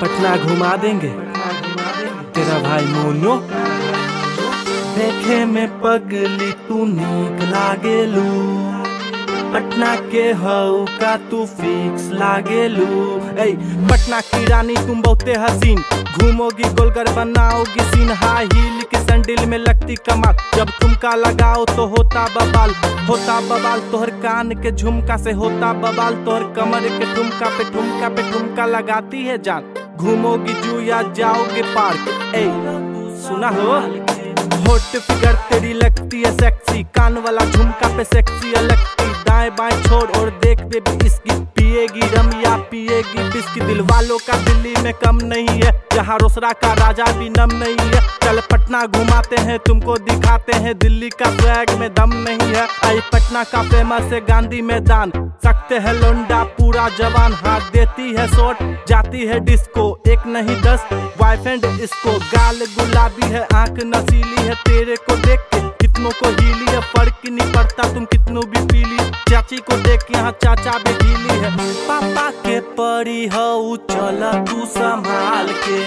पटना घुमा देंगे। तेरा भाई मोनो, देखे में पगली तू नीक लागेलू पटना के हऊ का तू फिक्स लागेलू ए पटना की रानी तुम बहुते हसीन। घूमोगी गोलगर बनाओगी सीन। हाई हील के सैंडल में लगती कमाल। जब ठुमका लगाओ तो होता बबाल होता बबाल तोहर कान के झुमका से होता बबाल तोहर कमर के ठुमका पे ठुमका पे ठुमका लगाती है जान। घूमोगी जू या जाओगे पार्क। ए सुना हो होट फिगर तेरी लगती है सेक्सी कान वाला झुमका पे सेक्सी लगती दाएँ बाएँ छोड़ और देख बेबी इसकी पिएगी रम या पिएगी, बिस्की दिल वालों का दिल्ली में कम नहीं है। जहाँ रोसरा का राजा भी नम नहीं है। चल पटना घुमाते हैं, तुमको दिखाते हैं, दिल्ली का स्वैग में दम नहीं है। आई पटना का फ़ेमस है गांधी मैदान। सकते हैं लोंडा, पूरा जवान, हाथ देती है शॉट। जाती है डिस्को एक नहीं दस। बॉयफ्रेंड इसको गाल गुलाबी है, आँख नसीली है, तेरे को देख के कितनों को हीली है, फ़र्क नहीं पड़ता तुम कितनों भी पीली चाची को देख यहाँ चाचा भी ढीली है। पापा के परी हऊ चल तू संभाल के।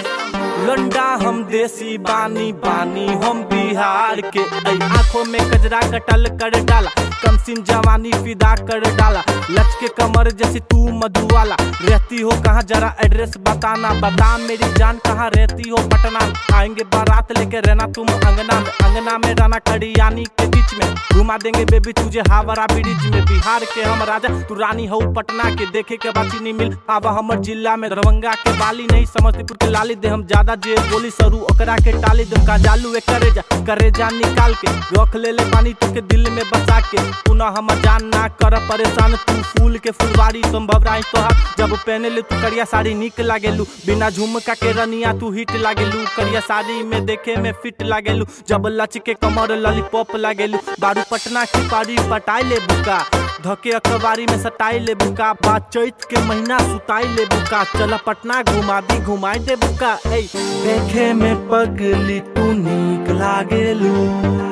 लंडा हम देसी बानी बानी, हम बिहार के। आँखों में कजरा कटल कर डाला। कमसिन जवानी फिदा कर डाला। लच के कमर जैसी तू मधुवाला। रहती हो कहाँ? जरा एड्रेस बताना। बता मेरी जान कहाँ रहती हो? पटना। आएँगे बारात लेके रहना तुम अंगना। में अंगना में रहना खड़ियानी के बीच में। घुमा देंगे बेबी तुझे हावड़ा ब्रिज में। बिहार के हम राजा, तू रानी हो पटना के। देखे के बाची नहीं मिल। अब हमर जिला में दरभंगा के बाली। नहीं, समस्तीपुर के लाली दे हम ज़्यादा जे बोली। सरू ओकरा के टाली दम का जालू एक करे जा करे जान निकाल के। रख ले ले पानी तुके दिल में बसा के। पुनः हम जान ना कर परेशान। तू फूल के फुलवारी संभव राई तोहार जब पहने ले तू करिया साड़ी निक लागेलू। बिना झुमका के रनिया तू हिट लागेलू। करिया साड़ी में देखे में फिट लागेलू। जब लच के कमर लॉलीपॉप लागेलू। बारू पटना की पारी पटाई ले बुका। धके अखबारी में सटाई ले बुका। बात चैत के महीना सुताई ले बुका। चल पटना घुमा दी, घुमाई दे बुका। ए देखे में पगली तू नीक लागेलू।